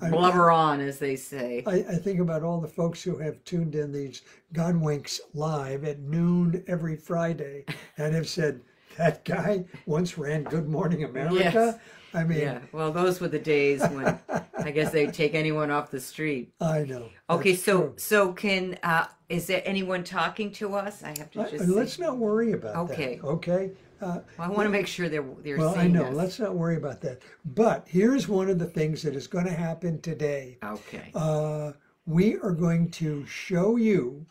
I, Blubber on, as they say. I, I think about all the folks who have tuned in these Godwinks live at noon every Friday and have said, that guy once ran Good Morning America. Yes. I mean, Yeah. Well, those were the days when I guess they'd take anyone off the street. I know. Okay, so true. so can uh is there anyone talking to us? I have to just see. let's not worry about Okay. that. Okay. Okay. Uh, Well, I want to make sure they're they're well, I know. us. Let's not worry about that. But here's one of the things that is going to happen today. Okay. Uh, we are going to show you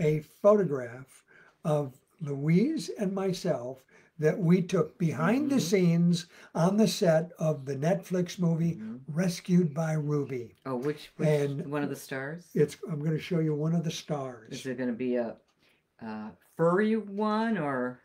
a photograph of Louise and myself that we took behind Mm-hmm. the scenes on the set of the Netflix movie Mm-hmm. Rescued by Ruby. oh, which which and- one of the stars? It's I'm going to show you one of the stars. Is it going to be a, uh furry one or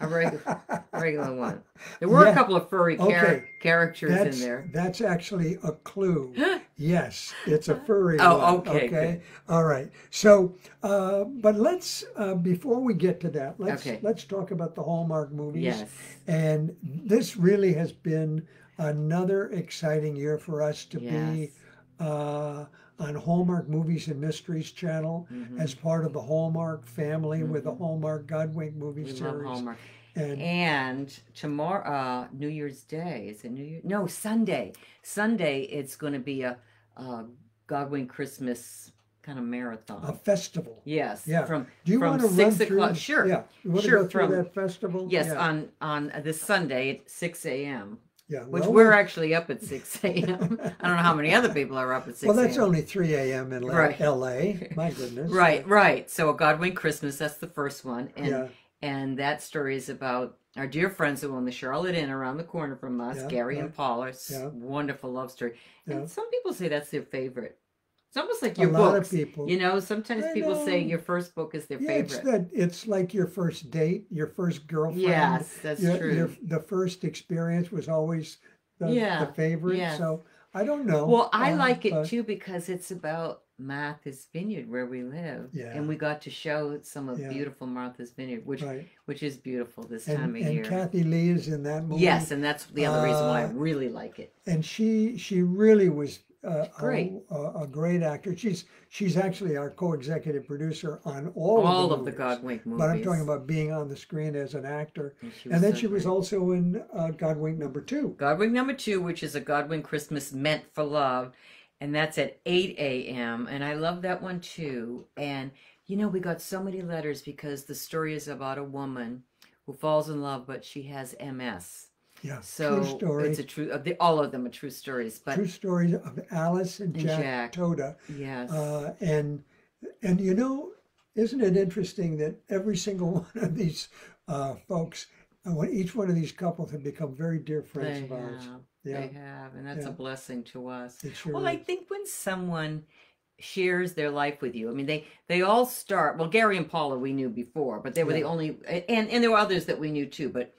a regular regular one? There were Yeah. a couple of furry char- Okay. characters That's in there. that's actually a clue. Yes, it's a furry Oh, one. okay, Okay. All right. So, uh, but let's uh, before we get to that, let's Okay. let's talk about the Hallmark movies. Yes. And this really has been another exciting year for us to Yes. be uh, on Hallmark Movies and Mysteries channel Mhm. as part of the Hallmark family with the Mhm. Hallmark Godwink movie We love series. Hallmark. And And tomorrow, uh, New Year's Day is it New Year? No, Sunday. Sunday, it's going to be a, a Godwink Christmas kind of marathon. a festival. yes. yeah. From Do you from want to six run o'clock. through? Sure. Yeah. You want Sure, to go through from- that festival? Yes, Yeah. on on this Sunday at six a.m. yeah. Which well, we're actually up at six a.m. I don't know how many other people are up at six. Well, that's only 3 a.m. in La- Right. L.A. My goodness. Right, right. So a Godwink Christmas, that's the first one, and Yeah. and that story is about our dear friends who own the Charlotte Inn around the corner from us, Yeah, Gary yeah. and Paula. Yeah. Wonderful love story. And some people say that's their favorite. It's almost like A your lot books. of people. You know, sometimes I people say your first book is their yeah, it's favorite. that. It's like your first date, your first girlfriend. Yes, that's your, true. your- the first experience was always the, Yeah, the favorite. yes. So I don't know. Well, I uh, like it but- too because it's about Martha's Vineyard where we live, Yeah. and we got to show some of Yeah. beautiful Martha's Vineyard, which Right. which is beautiful this And, time of and year. Kathie Lee is in that movie. Yes, and that's the other reason why I Uh, really like it. and she she really was uh, Great. A, a, great actor. She's she's actually our co-executive producer on all, All of of the, the movies. Godwink movies. But I'm talking about being on the screen as an actor. And, And then so she was also in uh, Godwink number two. Godwink number two, which is a Godwink Christmas meant for love, and that's at 8 a.m. And I love that one too. And you know, we got so many letters because the story is about a woman who falls in love, but she has MS. Yeah, So true story. it's a true. uh, the- All of them are true stories, but true stories of Alice and And Jack, Jack. Toda. yes, Uh, and and you know, isn't it interesting that every single one of these uh, folks, uh, when each one of these couples have become very dear friends they of ours. have. Yeah, They have, and that's Yeah. a blessing to us. sure Well, I think when someone shares their life with you, I mean, they they all start. Well, Gary and Paula we knew before, but they were the only, and and there were others that we knew too. But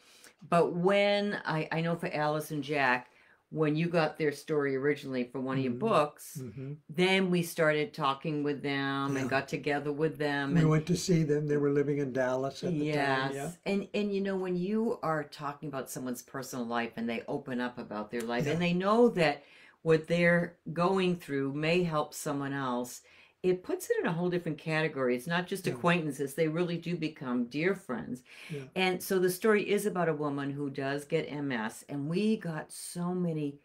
but when I I know for Alice and Jack, when you got their story originally for one of your Mhm. books, Mhm. then we started talking with them Yeah. and got together with them. We and, went to see them. They were living in Dallas at the yes, time. Yeah. and and you know when you are talking about someone's personal life and they open up about their life Yeah. and they know that what they're going through may help someone else, it puts it in a whole different category. It's not just Yeah. acquaintances; they really do become dear friends. Yeah. And so the story is about a woman who does get MS, and we got so many.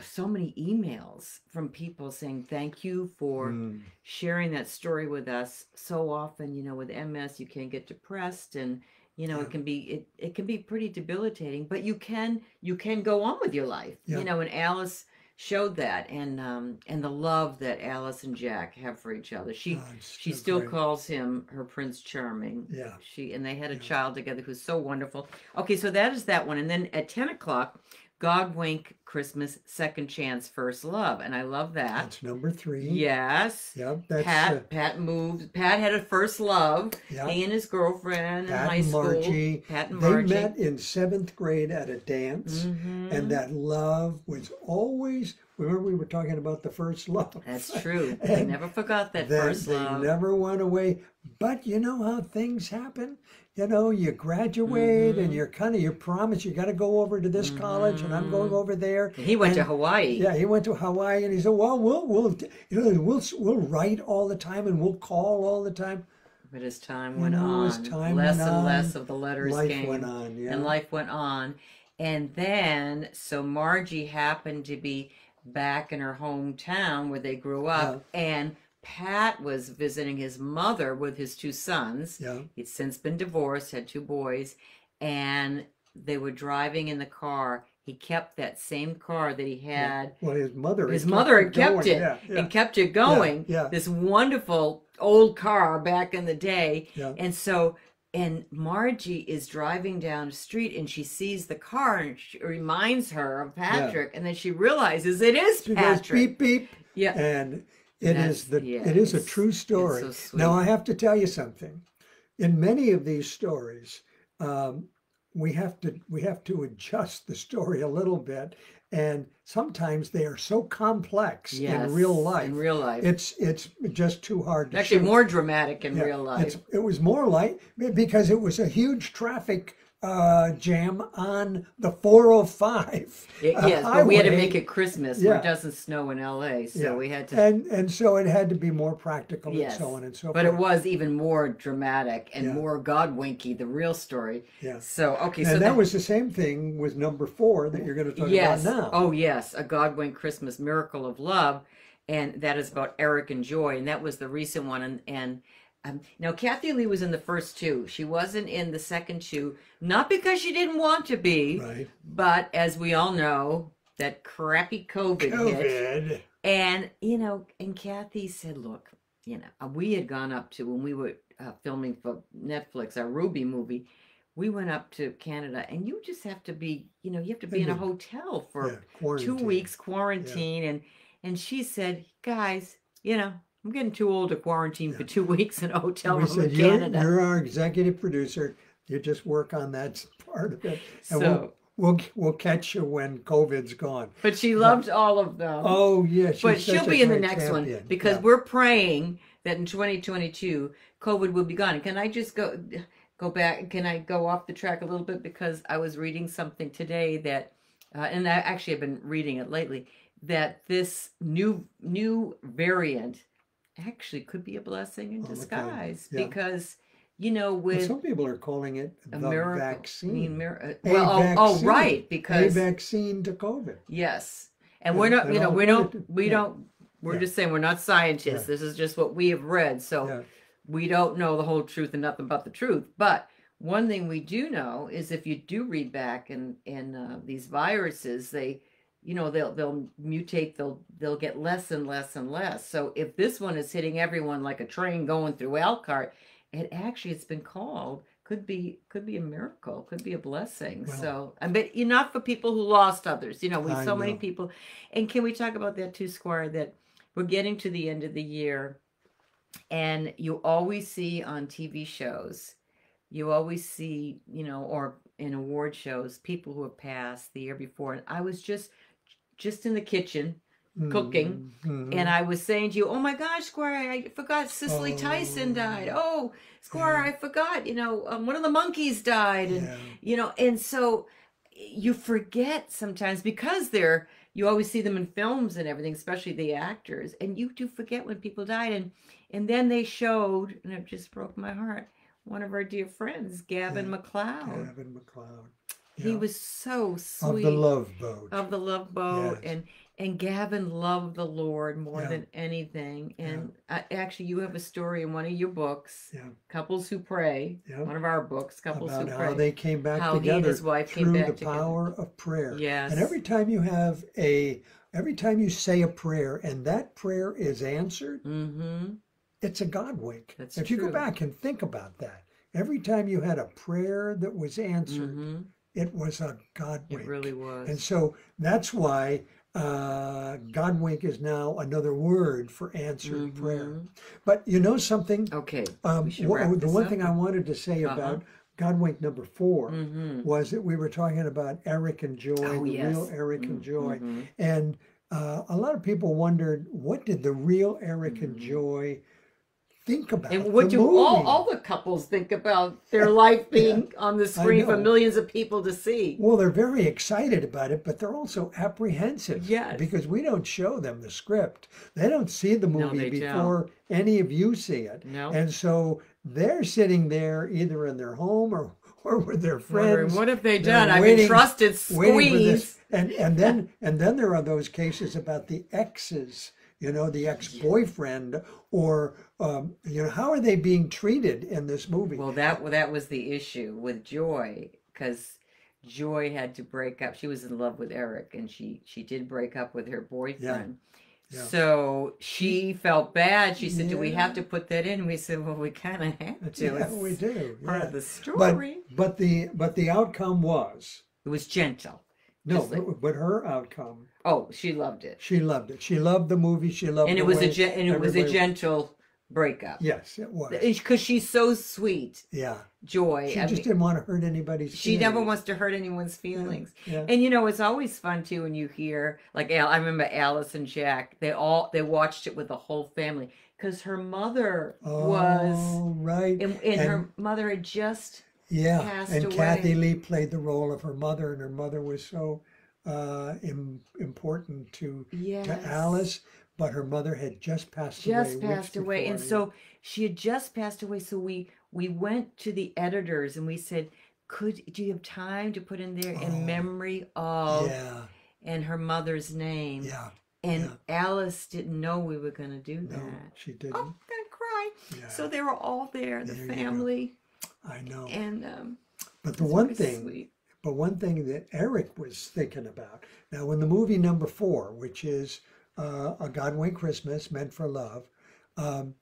So many emails from people saying thank you for Mm. sharing that story with us so often you know with ms you can get depressed and you know Yeah. it can be it, it can be pretty debilitating but you can you can go on with your life Yeah. you know and alice showed that and um and the love that alice and jack have for each other she Oh, she still great. calls him her prince charming Yeah. she and they had a Yeah. child together who's so wonderful okay so that is that one and then at 10 o'clock god wink christmas second chance first love and i love that That's number three. yes Yep. That's Pat uh, Pat moved. Pat had a first love. yeah. He and his girlfriend in high and school. Margie. Pat and They Margie. met in seventh grade at a dance, Mhm. and that love was always remember we were talking about the first love. That's true. I And never forgot that They, first they love. never went away. But you know how things happen? You know, you graduate Mm-hmm. and you're kind of, you promise you got to go over to this college and I'm going over there. he went to Hawaii. Yeah, he went to Hawaii and he said, "Well, we'll we'll you know we'll we'll write all the time and we'll call all the time." But as time You went know, on, time less went and less of the letters Life came. went on. Yeah. and life went on. And then, so Margie happened to be back in her hometown where they grew up, and Pat was visiting his mother with his two sons. yeah. He'd since been divorced, had two boys, and they were driving in the car. He kept that same car that he had. Well, his mother. His mother had kept it Yeah, yeah. and kept it going. yeah. This wonderful old car back in the day. Yeah. And so, and Margie is driving down the street and she sees the car and she reminds her of Patrick. And then she realizes it is She goes Patrick. beep beep, Yeah. and it is the yeah, it is a true story. so now I have to tell you something. In many of these stories, um, we have to we have to adjust the story a little bit, and sometimes they are so complex Yes, in real life. In real life. it's it's just too hard to Actually, shoot. more dramatic in Yeah, real life. It was more like because it was a huge traffic uh, jam on the 405. Y- uh, yes, but we had to make it Christmas where Yeah. it doesn't snow in LA. So Yeah. we had to. and and so it had to be more practical Yes, and so on and so forth. but it was even more dramatic and Yeah. more Godwinky, the real story. Yeah. So okay, so and the- that was the same thing with number four that you're going to talk yes. about now. Oh, yes. A Godwink Christmas Miracle of Love. And that is about Eric and Joy. And that was the recent one. And, and um, now Kathie Lee was in the first two. She wasn't in the second two, not because she didn't want to be, Right. but as we all know, that crappy COVID, hit. COVID. And, you know, and Kathie said, look, you know, uh, we had gone up to when we were uh, filming for Netflix, our Ruby movie, we went up to Canada and you just have to be, you know, you have to be in a hotel for Yeah, two weeks quarantine and and she said guys you know i'm getting too old to quarantine for two weeks in a hotel We room said in you're, canada. you're our executive producer. You just work on that part of it, and so we'll, we'll we'll catch you when COVID's gone. but she loved all of them. Oh yeah, but she'll be in the next one because Yeah. we're praying that in 2022 covid will be gone. Can i just go go back can i go off the track a little bit? Because i was reading something today that uh, and i actually have been reading it lately that this new new variant actually could be a blessing in Oh, okay. disguise Yeah. because you know with some people are calling it a the miracle vaccine. I mean, mir- uh, well oh, oh vaccine. right a vaccine to COVID. Yes. And Yeah, we're not, you know, we don't, we yeah. don't, we're Yeah. just saying we're not scientists. This is just what we have read. So we don't know the whole truth and nothing but the truth. But one thing we do know is if you do read back in, in uh, these viruses, they, you know, they'll, they'll mutate, they'll, they'll get less and less and less. So if this one is hitting everyone like a train going through Elkhart, it actually, it's been called could be could be a miracle could be a blessing. Well- so i you not for people who lost others you know we I so many people. And can we talk about that too squire that we're getting to the end of the year and you always see on tv shows you always see you know or in award shows people who have passed the year before. And i was just just in the kitchen Cooking, Mhm. and I was saying to you, "Oh my gosh, Squire, I forgot Cicely Tyson Oh, died. Oh, Squire, yeah. I forgot. You know, um, one of the monkeys died, and Yeah. you know, and so you forget sometimes because they're you always see them in films and everything, especially the actors, and you do forget when people died, and and then they showed, and it just broke my heart. One of our dear friends, Gavin Yeah, MacLeod. Gavin MacLeod. He was so sweet. of the Love Boat. of the love boat Yes. and and Gavin loved the Lord more Yeah. than anything. And I, actually, you have a story in one of your books, Yeah. Couples Who Pray, Yeah. one of our books, Couples about Who how Pray. they came back How he and his wife came back the together. power of prayer. Yes. And every time you have a, every time you say a prayer and that prayer is answered, mm-hmm. it's a God wink. That's if you go back and think about that, every time you had a prayer that was answered, Mm-hmm. It was a God It wink. really was. And so that's why uh, God wink is now another word for answered prayer. Mhm. But you know something? Okay. Um, we should wha- wrap the one up. thing I wanted to say Uh-huh. about God wink number 4 Mm-hmm. was that we were talking about Eric and Joy, Oh, the yes. real Eric and Joy. Mhm. And uh, a lot of people wondered what did the real Eric and Mhm. Joy think about And what the do all, movie? all the couples think about their life being on the screen for millions of people to see? Well, they're very excited about it, but they're also apprehensive. Yes. Because we don't show them the script. They don't see the No, movie don't. before any of you see it. No. And so they're sitting there either in their home or, or with their friends. what have they done? I've entrusted waiting squeeze. And and then and then there are those cases about the exes, you know, the ex-boyfriend, or um, you know, how are they being treated in this movie? Well, that that was the issue with Joy because Joy had to break up. She was in love with Eric, and she she did break up with her boyfriend. Yeah. So she felt bad. She said, "Do we have to put that in?" We said, "Well, we kind of have to. yeah, It's we do. part yeah. of the But story." but the but the outcome was it was gentle. no, like- but, but her outcome, Oh, she loved it, she loved it. She loved the movie. She loved and it was a gen- and it was a gentle breakup. Yes, it was. because she's so sweet, Yeah, Joy. she I just mean, didn't want to hurt anybody's. she never feelings. wants to hurt anyone's feelings. Yeah. And you know, it's always fun too when you hear like Al. I remember Alice and Jack. They all they watched it with the whole family because her mother was, Oh, right. and, and, her mother had just Yeah, passed and Kathie. Lee played the role of her mother, and her mother was so uh, Im- important to yes, to Alice. But her mother had just passed away. just passed away, and so she had just passed away. So we we went to the editors and we said, "Could do you have time to put in there Oh, in memory of yeah, and her mother's name?" yeah. And yeah. Alice didn't know we were going to do No, that. she Oh, didn't. Oh, I'm gonna cry. Yeah, So they were all there, the There family, I know. and um, But the one thing, sweet. But one thing that Eric was thinking about now, in the movie number four, which is uh, a Godwink Christmas meant for love, um,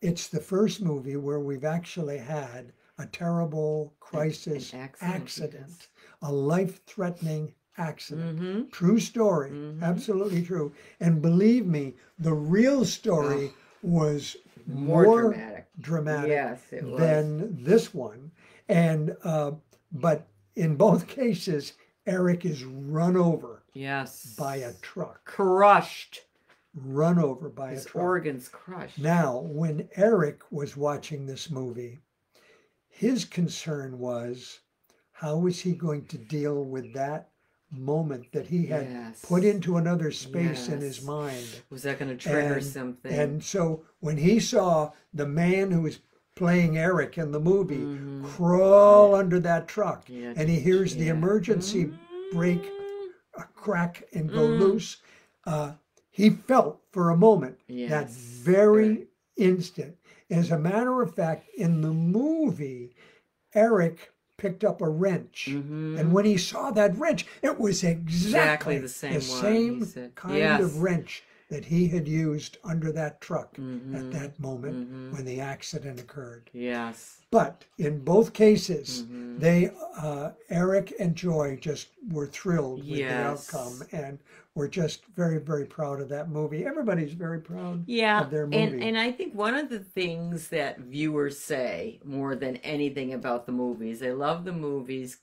it's the first movie where we've actually had a terrible crisis an accident, accident, yes. a life-threatening accident. Mm-hmm. True story, Mhm. absolutely true. And believe me, the real story was More, more, dramatic. dramatic Yes, than this one. And uh, but in both cases, Eric is run over yes. by a truck. crushed. Run over by His a truck. organs crushed. Now, when Eric was watching this movie, his concern was how was he going to deal with that moment that he had yes. put into another space in his mind. Was that going to trigger And- something? And so when he saw the man who was playing Eric in the movie Mhm. crawl under that truck Yeah, and he hears the yeah. emergency brake Mm, uh, crack and go Mm. loose, uh, he felt for a moment that Yes, very very. instant. As a matter of fact, in the movie, Eric picked up a wrench. Mhm. And when he saw that wrench, it was exactly, Exactly the same the same kind Yes. of wrench that he had used under that truck at Mhm. that moment Mhm. when the accident occurred. Yes. But in both cases, Mhm. they, uh, Eric and Joy, just were thrilled with Yes. the outcome, and were just very, very proud of that movie. Everybody's very proud Yeah, of their and movie. and I think one of the things that viewers say more than anything about the movies, they love the movies,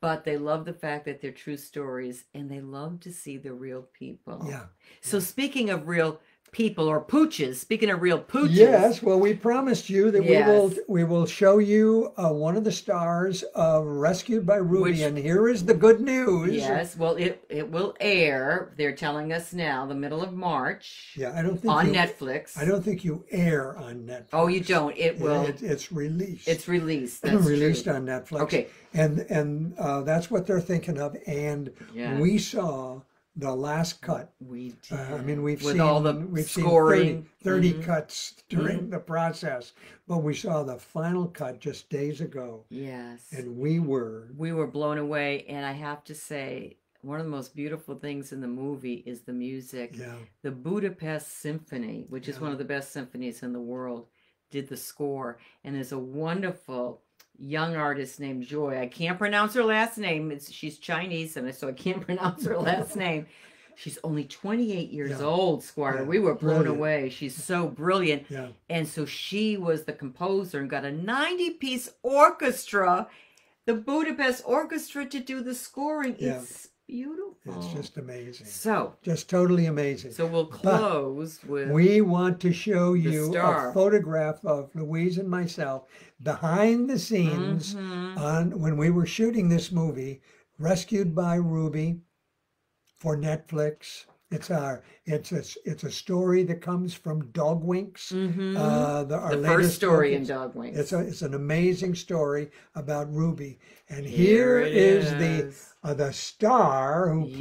but they love the fact that they're true stories, and they love to see the real people. yeah. So speaking of real people or pooches, speaking of real pooches, Yes, well, we promised you that we will we will show you uh, one of the stars of Rescued by Ruby, Which- and here is the good news. Yes, well, it it will air. They're telling us now, the middle of March, Yeah, I don't think on you, Netflix. I don't think you air on Netflix. Oh, you don't. It will. it- it's released. It's released. That's released true. on Netflix. Okay. and and uh, that's what they're thinking of. And Yes. we saw the last cut. We did. Uh, I mean, we've with seen all the we've scoring. seen 30, 30 Mhm. cuts during the process, but we saw the final cut just days ago, Yes. and we were we were blown away and i have to say one of the most beautiful things in the movie is the music yeah the budapest symphony which is one of the best symphonies in the world did the score and there's a wonderful young artist named joy i can't pronounce her last name it's she's chinese and so i can't pronounce her last name she's only 28 years Yeah. old squire Yeah. we were blown Brilliant. away she's so brilliant yeah and so she was the composer and got a 90 piece orchestra, the Budapest Orchestra to do the scoring. Yeah. It's beautiful. It's just amazing. so. Just totally amazing. So we'll close with We want to show you a photograph of Louise and myself behind the scenes Mhm. on when we were shooting this movie, Rescued by Ruby for Netflix. It's our it's a it's a story that comes from Dogwinks. Mhm. Uh, the, our the first story in Dogwinks. It's a, it's an amazing story about Ruby, and here it is, the uh, the star who Yes,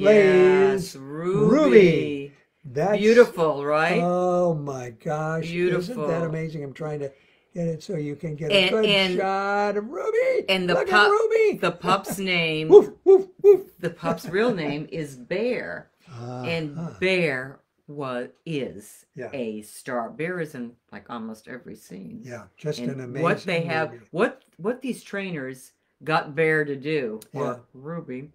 plays Ruby. Ruby. That's Beautiful, right? Oh my gosh! Isn't that amazing? I'm trying to get it so you can get a And- good and- shot of Ruby. and the Look pup- Ruby. the pup's name, woof woof woof. the pup's real name is Bear, and Uh-huh. Bear was is Yeah. a star. Bear is in like almost every scene. yeah, just and an amazing. what they have, movie. what what these trainers got Bear to do, or Yeah. Ruby,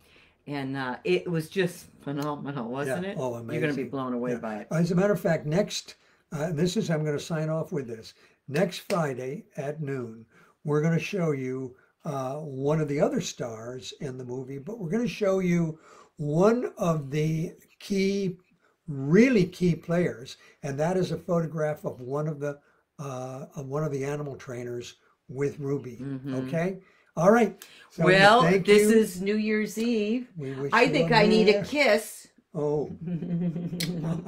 and uh, it was just phenomenal, wasn't Yeah. it? Oh, amazing! You're going to be blown away by it. As a matter of fact, next, uh, this is, I'm going to sign off with this. Next Friday at noon, we're going to show you uh, one of the other stars in the movie, but we're going to show you one of the key, really key players, and that is a photograph of one of the uh, of one of the animal trainers with Ruby. Mhm. Okay, all right. So well, this you. is New Year's Eve. We wish I think I need a kiss. Oh,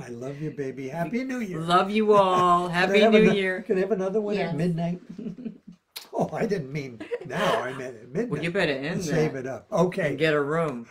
I love you, baby. Happy New Year. Love you all. Happy New Year. Can I have another one Yes. at midnight? oh, I didn't mean now. I meant at midnight. Well, you better end Save it up. and Okay. get a room.